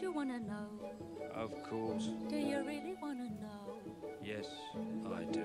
You wanna know? Of course. Do you really wanna know? Yes, I do.